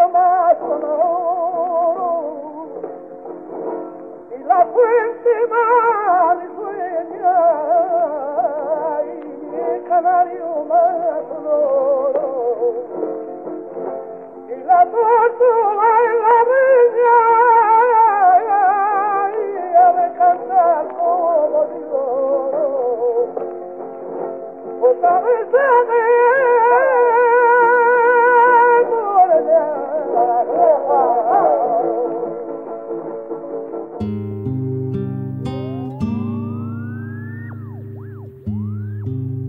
canario más sonoro y la fuente más sueña y el canario más sonoro y la tortuga en la viña y me cantar como Dios. Otra vez Thank you.